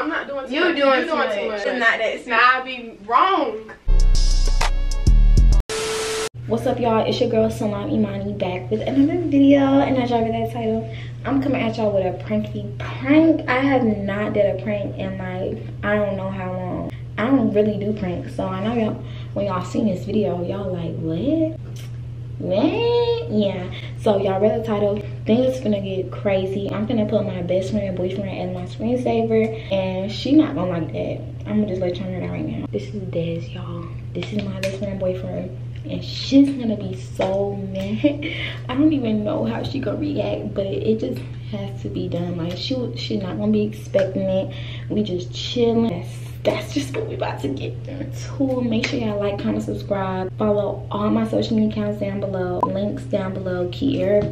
No, I'm not doing too You much. doing you too much. It's not that Nah, I be wrong. What's up y'all? It's your girl Salome Emani back with another video and as y'all read that title, I'm coming at y'all with a pranky prank. I have not did a prank in like I don't know how long. I don't really do pranks. So I know y'all when y'all seen this video, y'all like what? What? Yeah. So y'all read the title. Things finna get crazy. I'm gonna put my best friend and boyfriend as my screensaver and she not gonna like that. I'm gonna just let y'all know that right now. This is Dez, y'all. This is my best friend and boyfriend and she's gonna be so mad i don't even know how she gonna react but it, just has to be done like she she's not gonna be expecting it we just chilling that's, that's just what we about to get into make sure y'all like comment subscribe follow all my social media accounts down below links down below kiera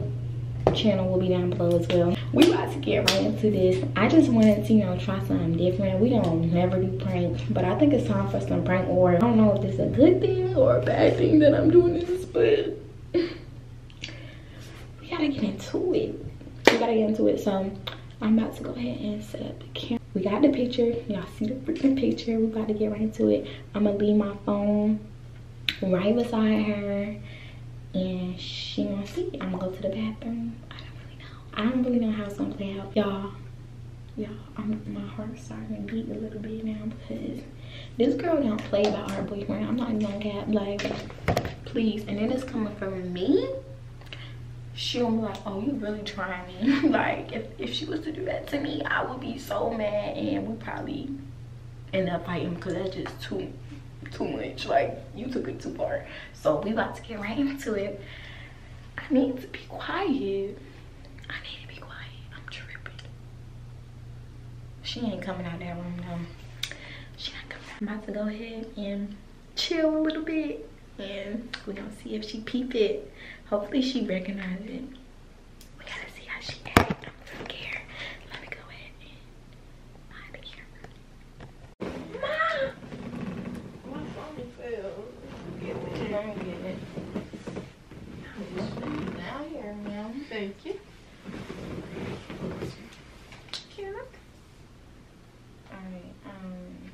channel will be down below as well. We about to get right into this. I just wanted to you know try something different. We don't never do pranks but i think it's time for some prank or i don't know if this is a good thing or a bad thing that i'm doing this but we gotta get into it. We gotta get into it. So i'm about to go ahead and set up the camera. We got the picture. Y'all see the freaking picture. We about to get right into it. I'm gonna leave my phone right beside her and she gonna see. I'm gonna go to the bathroom i don't really know how it's gonna play out. Y'all y'all my heart's starting to beat a little bit now because this girl don't play about her boyfriend. I'm not even gonna cap like please. And then it's coming from me. She'll be like oh you really trying me? Like if, if she was to do that to me i would be so mad and we probably end up fighting because that's just too too much. Like you took it too far. So we about to get right into it. I need to be quiet i need to be quiet. I'm tripping. She ain't coming out that room though. She not coming out. i'm about to go ahead and chill a little bit. And we're gonna see if she peep it. Hopefully she recognize it we gotta see how she act i'm scared let me go ahead and hide the camera Mom! My phone fell. Get it. Let me get it. Down here, ma'am. Thank you. Kira. Alright, um.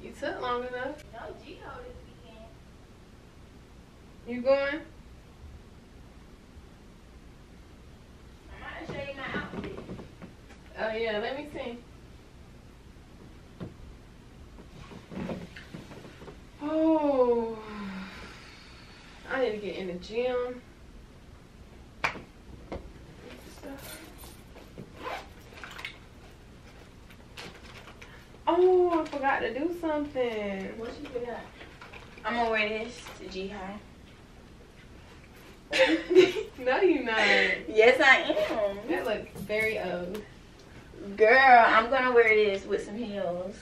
You took long enough. No this weekend. You going? I'm to show you my outfit. Oh yeah, let me see. Oh, I need to get in the gym. Oh, I forgot to do something. What you forgot? I'm gonna wear this to G High. no, you're not. Yes, I am. That looks very old. Girl, I'm gonna wear this with some heels.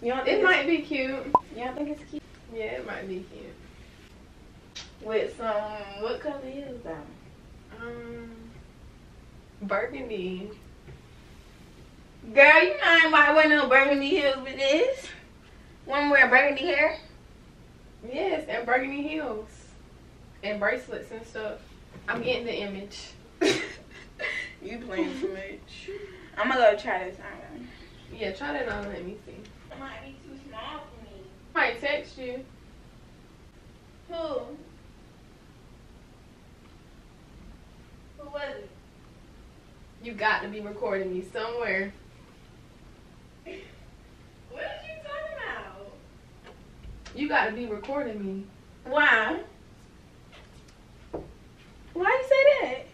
You don't think It might be cute. You don't think it's cute? Yeah, it might be cute. With some what color heels though? Um, burgundy. Girl, you know I ain't about wear no burgundy heels with this. Wanna wear burgundy hair? Yes, and burgundy heels. And bracelets and stuff. I'm getting the image. you playing too much. I'm gonna go try this on. Yeah, try that on. Let me see. It might be too small for me. Might text you. Who? Who was it? You got to be recording me somewhere. What are you talking about? You got to be recording me. Why? Why you say that?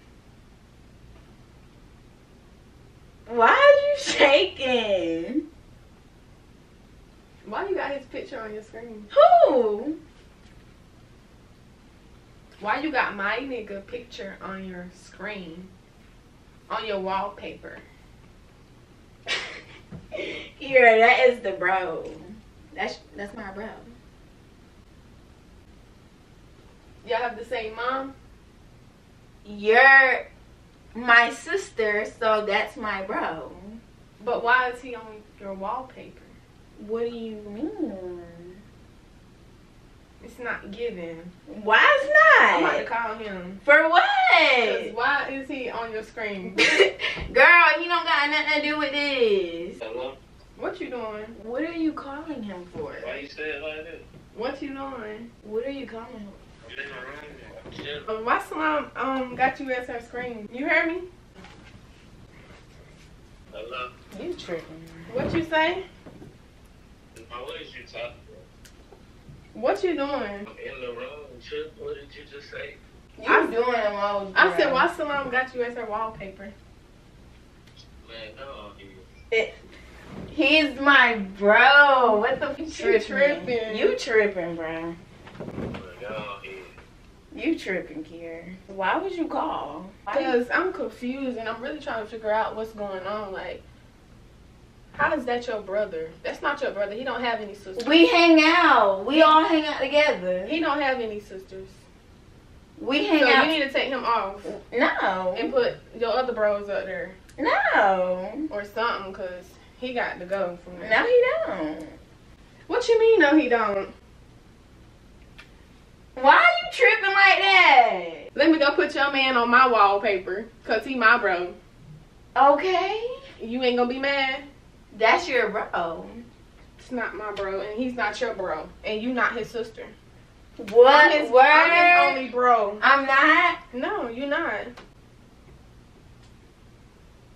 Why are you shaking? Why you got his picture on your screen? Who? Why you got my nigga picture on your screen? On your wallpaper. Here, that is the bro. That's that's my bro. Y'all have the same mom? You're my sister, so that's my bro. But why is he on your wallpaper? What do you mean? It's not given. Why is not? I'm about to not? call him. For 'Cause what? Why is he on your screen? Girl, he don't got nothing to do with this. Hello? What you doing? What are you calling him for? Why you say it like that? What you doing? What are you calling him I'm in the room. I'm chilling. Why Salome um got you as her screen? You heard me? Hello? You tripping. What you say? Now, what is you talking What you doing? I'm in the room. Chill. What did you just say? You I- doing them all. I said why Salome got you as her wallpaper? Man, no, he He's my bro. What the f- You tripping. You tripping, bro. no, he You tripping, Kier. Why would you call? Because I'm confused and I'm really trying to figure out what's going on. Like, how is that your brother? That's not your brother. He don't have any sisters. We hang out. We all hang out together. He don't have any sisters. We hang out. So hang you need to take him off no. and put your other bros up there No. or something because he got to go from there. No, he don't. What you mean, no, he don't? Why are you tripping like that? Let me go put your man on my wallpaper because he my bro. Okay. You ain't gonna be mad? That's your bro. It's not my bro, and he's not your bro, and you not his sister. What? I'm his? I'm his only bro. I'm not. No, you're not.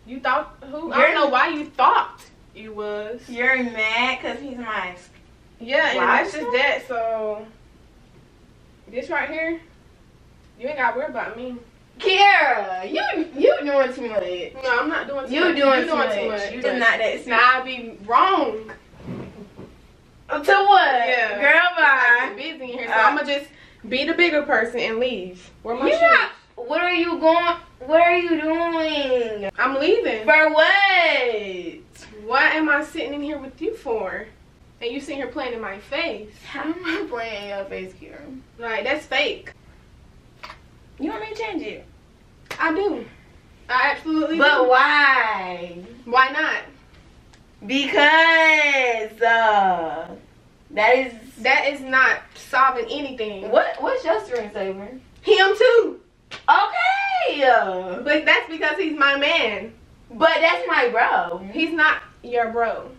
You thought who? I You're- don't know why you thought you was. You're mad because he's my. Yeah, and that's just that. So this right here, you ain't got to worry about me. Kiara, you you doing too much. No, I'm not doing too You much. doing you too much. You just not that Now I be wrong. To what? Yeah. Girl, bye. get busy in here, so Uh, I'm gonna just be the bigger person and leave. Where my You not. What are you going? What are you doing? I'm leaving. For what? Why am I sitting in here with you for? And you sitting here playing in my face? How am I playing in your face, Kiara? Like that's fake. You want me to change it? I do. I absolutely do. But do. why? Why not? Because uh, that is That is not solving anything. what. What's your screensaver? Him too. Okay, But that's because he's my man. but that's my bro. He's not your bro.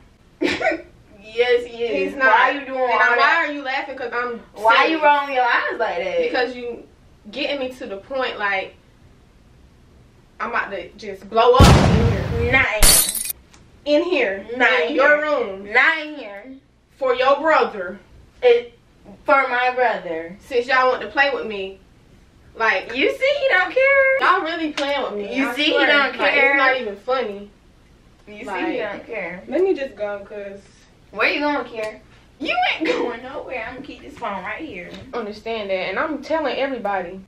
yes, he is. He's not. Why are you doing all And why that? are you laughing? Because I'm. Why are you rolling your eyes like that? Because you getting me to the point like I'm about to just blow up in here. not In here. Not in here. your room. not in here. For your brother. It for my brother. Since y'all want to play with me. Like You see, he don't care. y'all really playing with me. You I see, he don't Like, care. It's not even funny. You see, he don't care. Let me just go because Where you going, Kiara? You ain't going nowhere. I'm gonna keep this phone right here. understand that. And I'm telling everybody.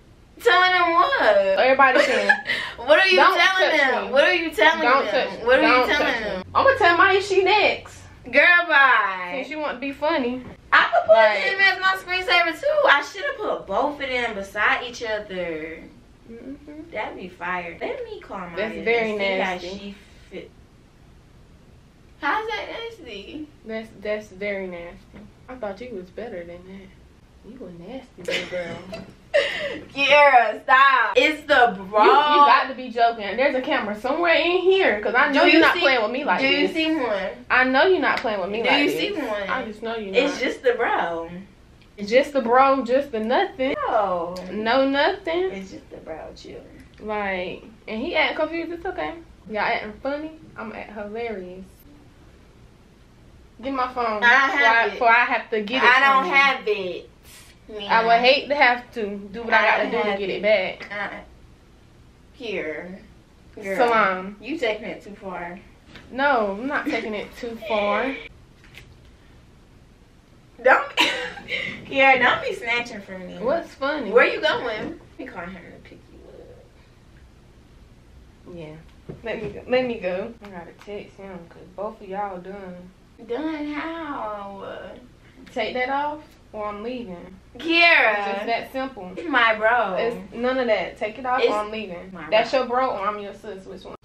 Telling them what? Everybody can. What are you telling them? me. What are you telling Don't them? touch What are don't you telling me. them? I'm gonna tell Maya she next. Girl, bye. Since you want to be funny. I could put Like- him as my screensaver too. I should have put both of them beside each other. Mm-hmm. That'd be fire. Let me call my. That's very and see how nasty. How's that nasty? That's that's very nasty. I thought you was better than that. You a nasty little girl. Kiara, stop. It's the bra. You, you got to be joking. There's a camera somewhere in here because I know Do you're you not see- playing with me like Do you this. see one? I know you're not playing with me Do like this. Do you this. see one? I just know you're It's not. just the bro. It's just the bro, just the nothing. No. No nothing. It's just the bro. Chill. Like, and he acting confused. It's okay. Y'all acting funny. I'm act hilarious. Give my phone. I before have I, it. before I have to get it. I don't you. have it. I would hate to have to do what I, I got to don't to get it. it back. Uh, here. Girl. Salome. You taking it too far. No, I'm not taking it too far. Don't. Kiara, don't be snatching from me. What's funny? Where you going? Let me call him to pick you up. Yeah. Let me go. Let me go. I gotta text him because both of y'all done. Done how? Take that off or I'm leaving. Kira. It's just that simple. My bro. It's none of that. Take it off it's or I'm leaving. That's your bro or I'm your sis. Which one?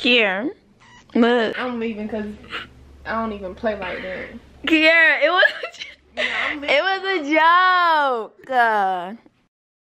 Here. Look. I'm leaving because I don't even play like that. Kier, it was Yeah, I'm leaving. it was a joke. Uh,